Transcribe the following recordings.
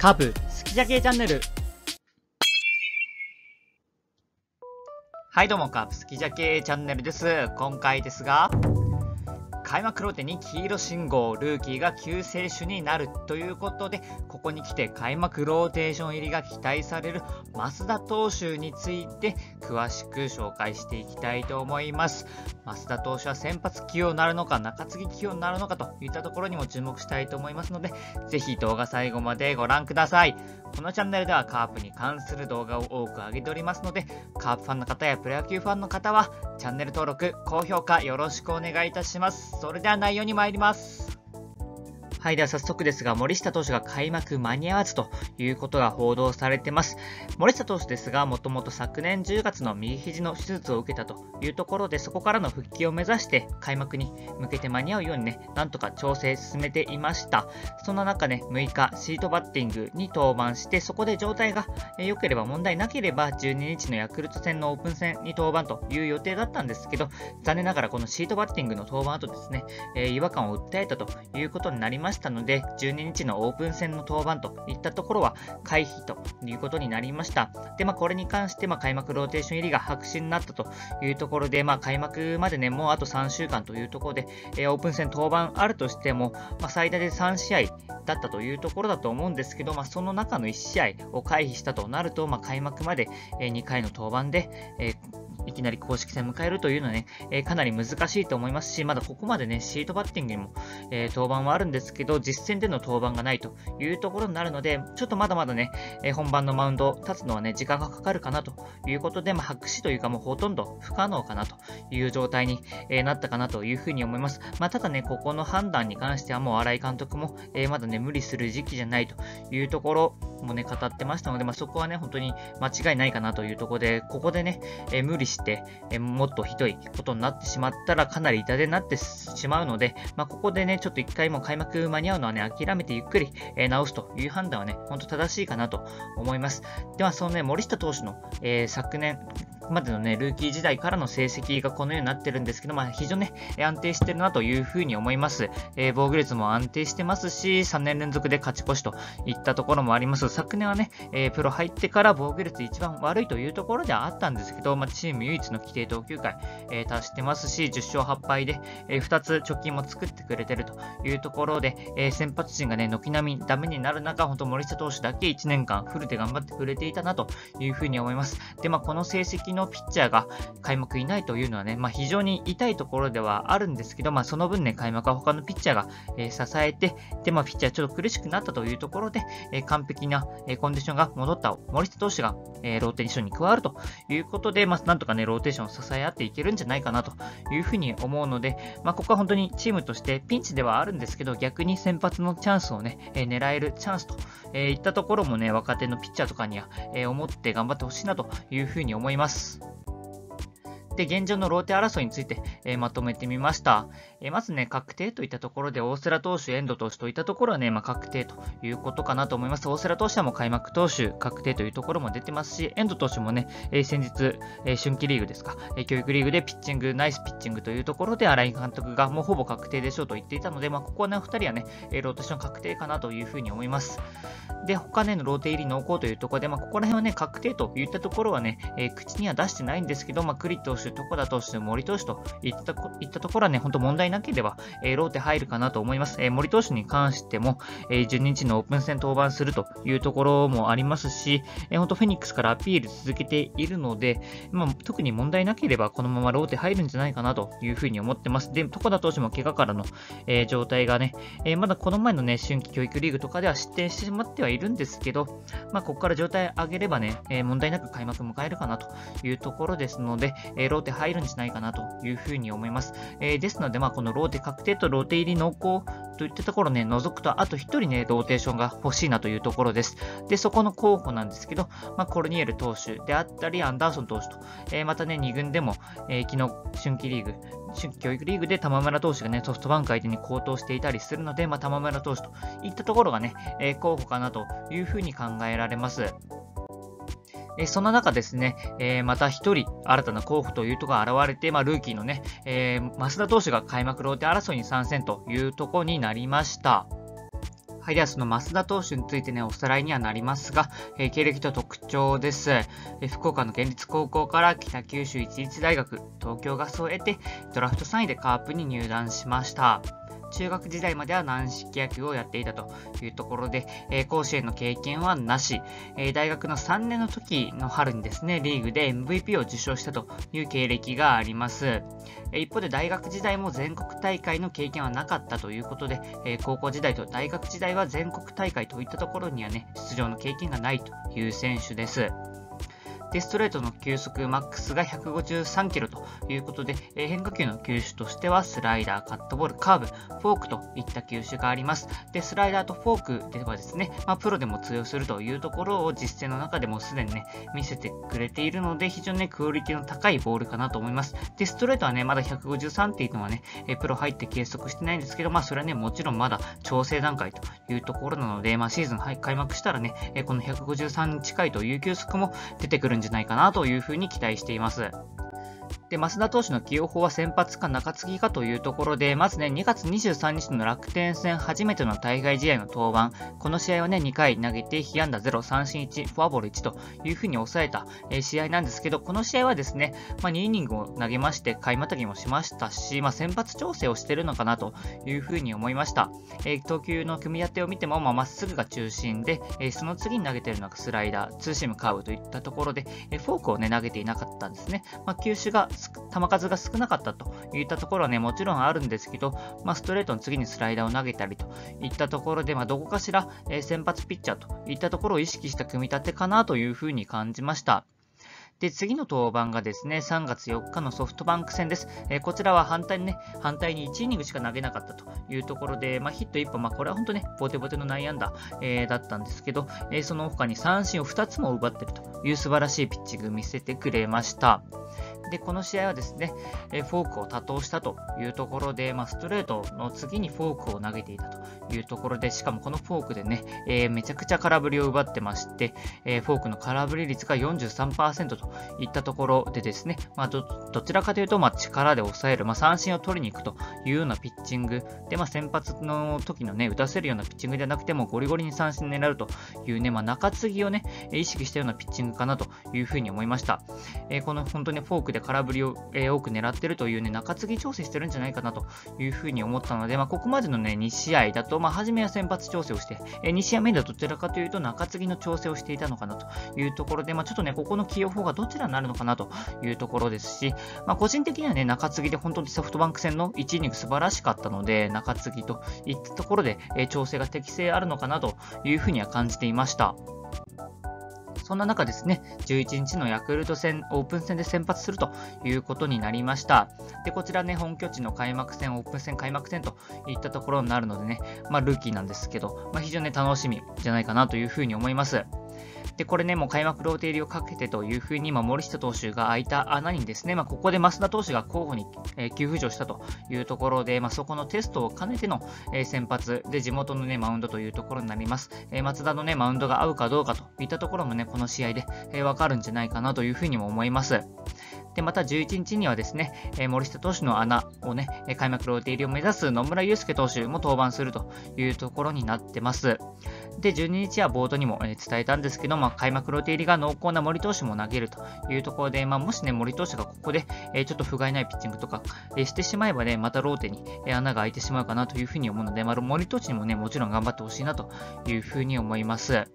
カブ好きじゃけチャンネル。はいどうもカープ好きじゃけチャンネルです。今回ですが開幕ローテに黄色信号、ルーキーが救世主になるということで、ここに来て開幕ローテーション入りが期待される増田投手について詳しく紹介していきたいと思います。増田投手は先発起用になるのか、中継ぎ起用になるのかといったところにも注目したいと思いますので、ぜひ動画最後までご覧ください。このチャンネルではカープに関する動画を多く上げておりますので、カープファンの方やプロ野球ファンの方は、チャンネル登録、高評価よろしくお願いいたします。それでは内容に参ります。はい、では早速ですが、森下投手が開幕間に合わずということが報道されてます。森下投手ですが、もともと昨年10月の右肘の手術を受けたというところで、そこからの復帰を目指して開幕に向けて間に合うようにね、なんとか調整進めていました。そんな中ね、6日、シートバッティングに登板して、そこで状態が良ければ問題なければ、12日のヤクルト戦のオープン戦に登板という予定だったんですけど、残念ながらこのシートバッティングの登板後ですね、え違和感を訴えたということになりましたしたので、12日のオープン戦の登板といったところは回避ということになりました。で、まあ、これに関して、まあ、開幕ローテーション入りが白紙になったというところで、まあ、開幕までね、もうあと3週間というところで、えー、オープン戦登板あるとしても、まあ、最大で3試合だったというところだと思うんですけど、まあ、その中の1試合を回避したとなると、まあ、開幕まで2回の登板で、えーいきなり公式戦迎えるというのはね、えー、かなり難しいと思いますし、まだここまでね、シートバッティングにも、えー、登板はあるんですけど、実戦での登板がないというところになるので、ちょっとまだまだね、えー、本番のマウンド立つのはね、時間がかかるかなということで、まあ、白紙というかもうほとんど不可能かなという状態に、えなったかなというふうに思います。まあ、ただね、ここの判断に関してはもう新井監督も、えまだね、無理する時期じゃないというところもね、語ってましたので、まあ、そこはね、本当に間違いないかなというところで、ここでね、え無理して、えもっとひどいことになってしまったらかなり痛手になってしまうので、まあ、ここでね、ちょっと一回も開幕間に合うのはね、諦めてゆっくり、え直すという判断はね、ほんと正しいかなと思います。では、そのね、森下投手の、え、昨年、までのね、ルーキー時代からの成績がこのようになってるんですけど、まあ、非常にね、安定してるなというふうに思います。えー、防御率も安定してますし、3年連続で勝ち越しといったところもあります。昨年はね、えー、プロ入ってから防御率一番悪いというところではあったんですけど、まあ、チーム唯一の規定投球回、えー、達してますし、10勝8敗で、え2つ貯金も作ってくれてるというところで、え先発陣がね、軒並みダメになる中、本当森下投手だけ1年間フルで頑張ってくれていたなというふうに思います。で、まあ、この成績のピッチャーが開幕いないというのはね、まあ、非常に痛いところではあるんですけど、まあ、その分ね、開幕は他のピッチャーが、え、支えて、で、まあ、ピッチャーちょっと苦しくなったというところで、え、完璧な、え、コンディションが戻った森下投手が、えローテーションに加わるということで、まあ、なんとかね、ローテーションを支え合っていけるんじゃないかなというふうに思うので、まあ、ここは本当にチームとしてピンチではあるんですけど、逆に先発のチャンスをね、え狙えるチャンスと、えいったところもね、若手のピッチャーとかには、え思って頑張ってほしいなというふうに思います。Peace. で、現状のローテ争いについて、えー、まとめてみました。えー、まずね、確定といったところで、大瀬良投手、遠藤投手といったところはね、まあ、確定ということかなと思います。大瀬良投手はもう開幕投手確定というところも出てますし、遠藤投手もね、えー、先日、え春季リーグですか、え教育リーグでピッチング、ナイスピッチングというところで、新井監督がもうほぼ確定でしょうと言っていたので、まあ、ここはね、2人はね、ローテーション確定かなというふうに思います。で、他ね、のローテ入り濃厚というところで、まあ、ここら辺はね、確定といったところはね、え口には出してないんですけど、まあ、九里投手、床田投手、森投手といったいったところはね、本当問題なければ、えー、ローテ入るかなと思います。えー、森投手に関しても、え、12日のオープン戦登板するというところもありますし、えー、本当フェニックスからアピール続けているので、まあ、特に問題なければこのままローテ入るんじゃないかなというふうに思ってます。で、床田投手も怪我からの、え、状態がね、え、まだこの前のね、春季教育リーグとかでは失点してしまってはいるんですけど、まあ、ここから状態上げればね、え、問題なく開幕迎えるかなというところですので、えー、ローテ入るんじゃないかなというふうに思います。えー、ですので、まあ、このローテ確定とローテ入り濃厚といったところね、除くと、あと1人ね、ローテーションが欲しいなというところです。で、そこの候補なんですけど、まあ、コルニエル投手であったり、アンダーソン投手と、えー、またね、2軍でも、えー、昨日、春季リーグ、春季教育リーグで玉村投手がね、ソフトバンク相手に高騰していたりするので、まあ、玉村投手といったところがね、えー、候補かなというふうに考えられます。えそんな中ですね、えまた一人新たな候補というところが現れて、まあ、ルーキーのね、え増田投手が開幕ローテ争いに参戦というところになりました。はい、ではその増田投手についてね、おさらいにはなりますが、えー、経歴と特徴です、えー、福岡の県立高校から北九州一律大学、東京ガスを得て、ドラフト3位でカープに入団しました。中学時代までは軟式野球をやっていたというところで、えー、甲子園の経験はなし、えー、大学の3年の時の春にですね、リーグで MVP を受賞したという経歴があります。一方で大学時代も全国大会の経験はなかったということで、え、高校時代と大学時代は全国大会といったところにはね、出場の経験がないという選手です。で、ストレートの球速マックスが153キロということで、えー、変化球の球種としてはスライダー、カットボール、カーブ、フォークといった球種があります。で、スライダーとフォークではですね、まあ、プロでも通用するというところを実践の中でもすでにね、見せてくれているので、非常にね、クオリティの高いボールかなと思います。で、ストレートはね、まだ153っていうのはね、えプロ入って計測してないんですけど、まあ、それはね、もちろんまだ調整段階というところなので、まあ、シーズン開幕したらね、えこの153に近いという球速も出てくるんじゃないかなというふうに期待しています。で、増田投手の起用法は先発か中継ぎかというところで、まずね、2月23日の楽天戦初めての対外試合の登板、この試合はね、2回投げて、被安打0、三振1、フォアボール1というふうに抑えた、え試合なんですけど、この試合はですね、まあ、2イニングを投げまして、買いまたぎもしましたし、まあ、先発調整をしてるのかなというふうに思いました。えー、投球の組み立てを見ても、まあ、っすぐが中心で、え、その次に投げているのがスライダー、ツーシーム、カーブといったところで、え、フォークをね、投げていなかったんですね。まあ、球種が、球数が少なかったといったところはね、もちろんあるんですけど、まあ、ストレートの次にスライダーを投げたりといったところで、まあ、どこかしら、え、先発ピッチャーといったところを意識した組み立てかなというふうに感じました。で、次の登板がですね、3月4日のソフトバンク戦です。えー、こちらは反対にね、反対に1イニングしか投げなかったというところで、まあ、ヒット1本、まあ、これは本当ね、ボテボテの内野安打、えー、だったんですけど、えー、その他に三振を2つも奪っているという素晴らしいピッチング見せてくれました。で、この試合はですね、フォークを多投したというところで、まあ、ストレートの次にフォークを投げていたというところで、しかもこのフォークでね、えー、めちゃくちゃ空振りを奪ってまして、えー、フォークの空振り率が43%といったところでですね、まあ、どちらかというと、まあ、力で抑える、まあ、三振を取りに行くというようなピッチングで、まあ、先発の時のね、打たせるようなピッチングではなくても、ゴリゴリに三振狙うというね、まあ、中継ぎをね、意識したようなピッチングかなというふうに思いました。えー、この本当にフォークで空振りを、えー、多く狙ってるというね、中継ぎ調整してるんじゃないかなというふうに思ったので、まあ、ここまでのね、2試合だと、まあ、初めは先発調整をして、えー、2試合目ではどちらかというと中継ぎの調整をしていたのかなというところで、まあ、ちょっとね、ここの起用法がどちらになるのかなというところですし、まあ、個人的にはね、中継ぎで本当にソフトバンク戦の1イニング素晴らしかったので、中継ぎといったところで、えー、調整が適正あるのかなというふうには感じていました。そんな中ですね、11日のヤクルト戦、オープン戦で先発するということになりました。で、こちらね、本拠地の開幕戦、オープン戦、開幕戦といったところになるのでね、まあ、ルーキーなんですけど、まあ、非常に楽しみじゃないかなというふうに思います。で、これね、もう開幕ローテ入りをかけてというふうに、まあ、森下投手が空いた穴にですね、まあ、ここで増田投手が候補に、えー、急浮上したというところで、まあ、そこのテストを兼ねての、えー、先発で地元のね、マウンドというところになります。えー、松田のね、マウンドが合うかどうかといったところもね、この試合で、えー、わかるんじゃないかなというふうにも思います。で、また11日にはですね、え森下投手の穴をね、開幕ローテ入りを目指す野村祐介投手も登板するというところになってます。で、12日はボードにも、え伝えたんですけど、まあ、開幕ローテ入りが濃厚な森投手も投げるというところで、まあ、もしね、森投手がここで、えちょっと不甲斐ないピッチングとか、えしてしまえばね、またローテに、え穴が開いてしまうかなというふうに思うので、まあ、森投手にもね、もちろん頑張ってほしいなというふうに思います。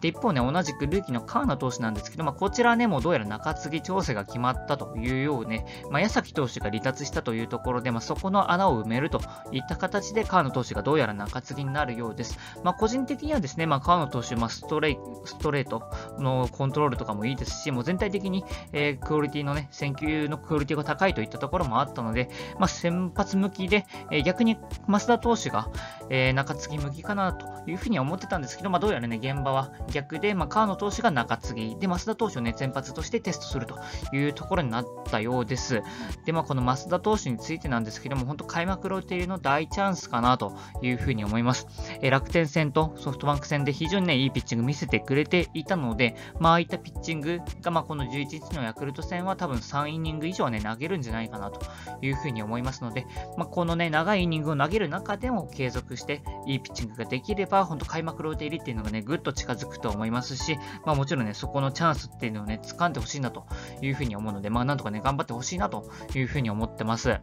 で、一方ね、同じくルーキーの川野投手なんですけど、まあ、こちらね、もうどうやら中継ぎ調整が決まったというようね、まあ、矢崎投手が離脱したというところで、まあ、そこの穴を埋めるといった形で川野投手がどうやら中継ぎになるようです。まあ、個人的にはですね、まあ、川野投手、まあ、ストレイストレートのコントロールとかもいいですし、もう全体的に、えー、クオリティのね、選球のクオリティが高いといったところもあったので、まあ、先発向きで、えー、逆に増田投手が、えー、中継ぎ向きかなというふうには思ってたんですけど、まあ、どうやらね、現場は逆で、まあ、川野投手が中継ぎ、で、増田投手をね、先発としてテストするというところになったようです。で、まあ、この増田投手についてなんですけども、本当開幕ローテ入りの大チャンスかなというふうに思います。え楽天戦とソフトバンク戦で非常にね、いいピッチング見せてくれていたので、まあ、ああいったピッチングが、まあ、この11日のヤクルト戦は多分3イニング以上ね、投げるんじゃないかなというふうに思いますので、まあ、このね、長いイニングを投げる中でも継続していいピッチングができれば、本当開幕ローテ入りっていうのがね、ぐっと近づくと思いますし、まあ、もちろんね、そこのチャンスっていうのをね、掴んでほしいなというふうに思うので、まあ、なんとかね、頑張ってほしいなというふうに思ってます。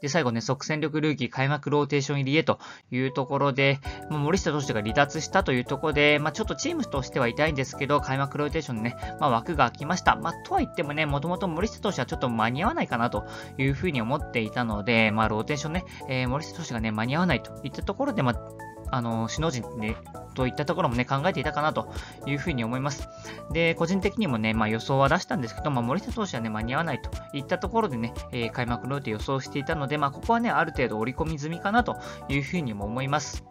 で、最後ね、即戦力ルーキー開幕ローテーション入りへというところで、まあ、森下投手が離脱したというところで、まあ、ちょっとチームとしては痛いんですけど、開幕ローテーションね、まあ、枠が空きました。まあ、とは言ってもね、もともと森下投手はちょっと間に合わないかなというふうに思っていたので、まあ、ローテーションね、えー、森下投手がね、間に合わないといったところで、まあ、あの、首脳陣ね、といったところもね、考えていたかなというふうに思います。で、個人的にもね、まあ予想は出したんですけど、まあ森下投手はね、間に合わないといったところでね、えー、開幕ローテ予想していたので、まあここはね、ある程度織り込み済みかなというふうにも思います。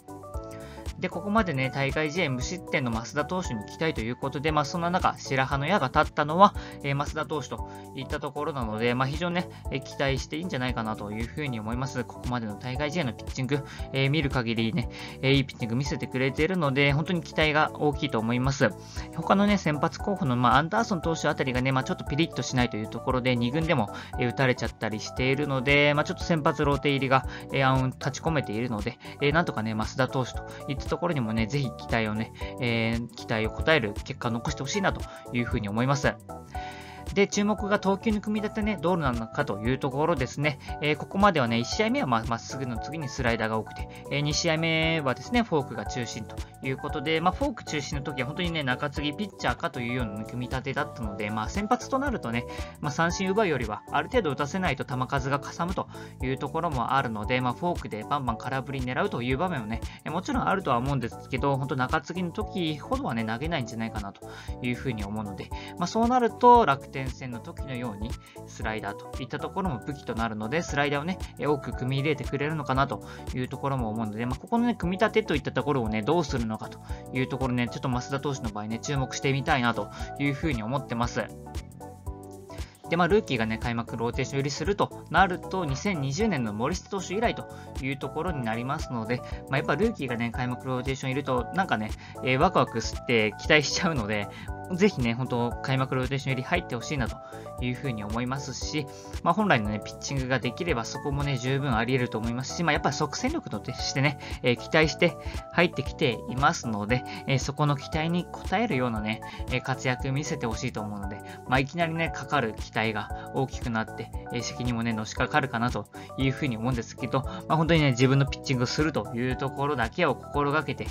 で、ここまでね、大会試合無失点の増田投手に期待ということで、まあ、そんな中、白羽の矢が立ったのは、えー、増田投手といったところなので、まあ、非常にね、えー、期待していいんじゃないかなというふうに思います。ここまでの大会試合のピッチング、えー、見る限りね、えいいピッチング見せてくれているので、本当に期待が大きいと思います。他のね、先発候補の、まあ、アンダーソン投手あたりがね、まあ、ちょっとピリッとしないというところで、2軍でも、え打たれちゃったりしているので、まあ、ちょっと先発ローテ入りが、えー、立ち込めているので、えなんとかね、増田投手といったところにもね、ぜひ期待をね、えー、期待を応える結果を残してほしいなというふうに思います。で、注目が投球の組み立てね、どうなのかというところですね。えー、ここまではね、1試合目はまっすぐの次にスライダーが多くて、えー、2試合目はですね、フォークが中心ということで、まあ、フォーク中心の時は本当にね、中継ぎピッチャーかというような組み立てだったので、まあ、先発となるとね、まあ、三振奪うよりは、ある程度打たせないと球数がかさむというところもあるので、まあ、フォークでバンバン空振り狙うという場面もね、もちろんあるとは思うんですけど、本当中継ぎの時ほどはね、投げないんじゃないかなというふうに思うので、まあ、そうなると楽天戦の時のようにスライダーといったところも武器となるので、スライダーをね、多く組み入れてくれるのかなというところも思うので、まあ、ここのね、組み立てといったところをね、どうするのかというところね、ちょっと益田投手の場合ね、注目してみたいなというふうに思ってます。で、まあ、ルーキーがね、開幕ローテーション入りするとなると、2020年の森下投手以来というところになりますので、まあ、やっぱルーキーがね、開幕ローテーションいると、なんかね、えー、ワクワクして期待しちゃうので、ぜひね、本当開幕ローテーション入り入ってほしいなというふうに思いますし、まあ、本来のね、ピッチングができればそこもね、十分あり得ると思いますし、まあ、やっぱ即戦力としてね、えー、期待して入ってきていますので、えー、そこの期待に応えるようなね、えー、活躍見せてほしいと思うので、まあ、いきなりね、かかる期待が大きくなって、え責任もね、のしかかるかなというふうに思うんですけど、まあ、本当にね、自分のピッチングをするというところだけを心がけて、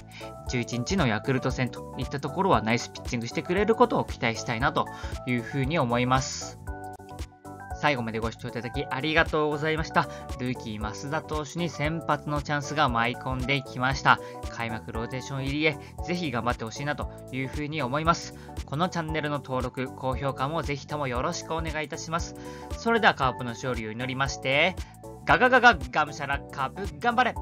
11日のヤクルト戦といったところはナイスピッチングしてくれるれることを期待したいなというふうに思います。最後までご視聴いただきありがとうございました。ルーキー増田投手に先発のチャンスが舞い込んできました。開幕ローテーション入りへぜひ頑張ってほしいなというふうに思います。このチャンネルの登録、高評価もぜひともよろしくお願いいたします。それではカープの勝利を祈りまして、ガガガガガムシャラカープ頑張れ